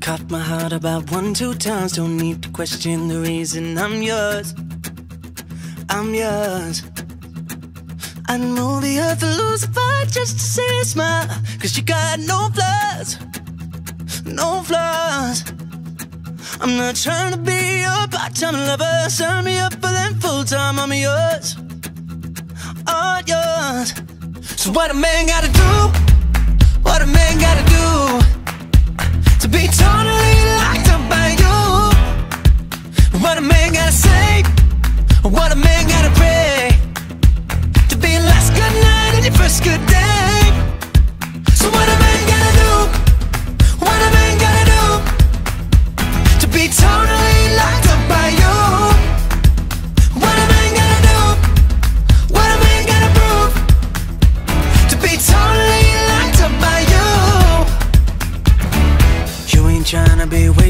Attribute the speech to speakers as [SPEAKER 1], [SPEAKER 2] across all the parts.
[SPEAKER 1] Cut my heart about one, two times. Don't need to question the reason I'm yours. I'm yours. I'd move the earth to lose a fight just to see a smile. Cause you got no flaws, no flaws. I'm not trying to be your part-time lover. Sign me up for them full-time. I'm yours, all yours. So what a man gotta do? What a man gotta do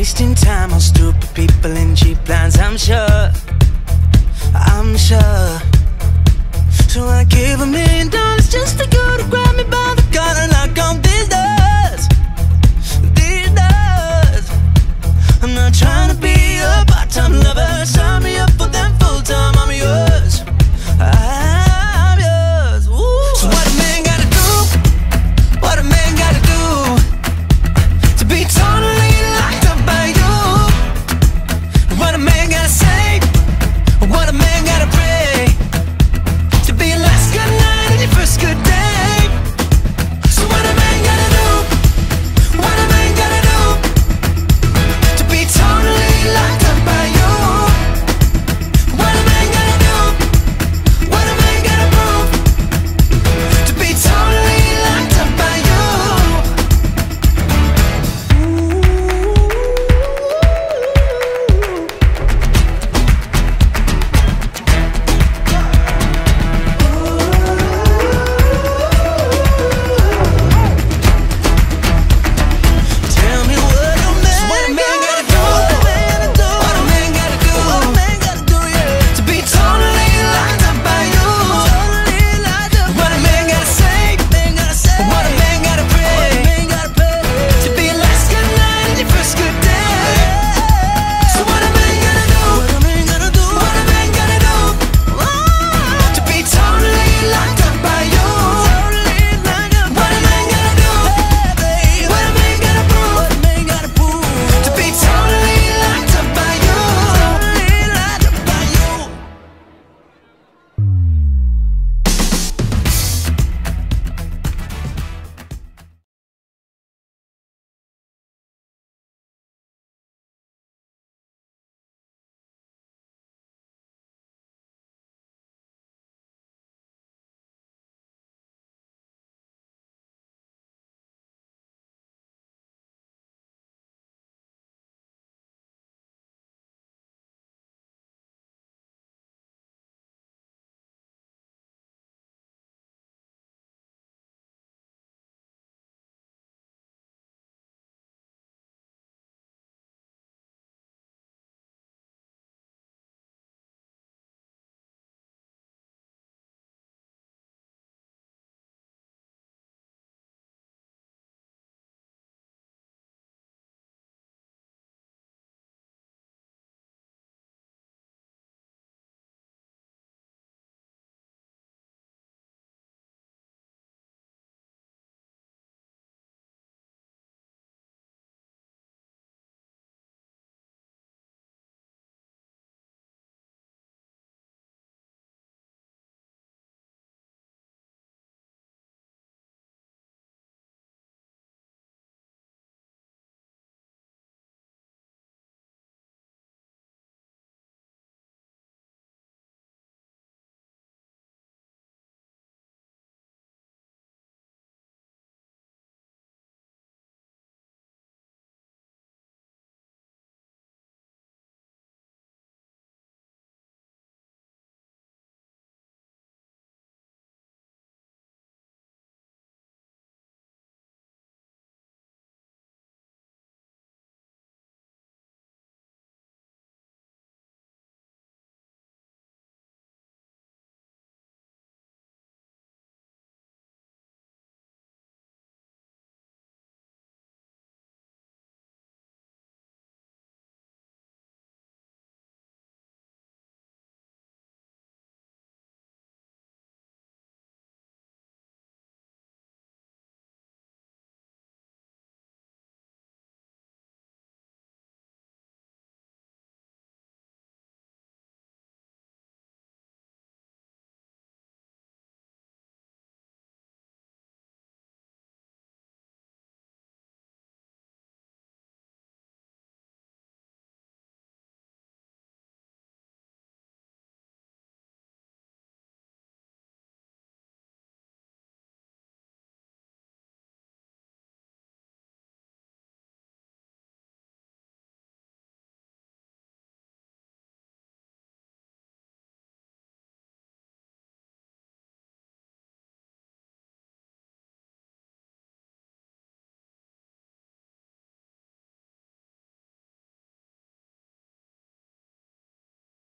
[SPEAKER 1] wasting time on stupid people in cheap plans, I'm sure. I'm sure. So I give a million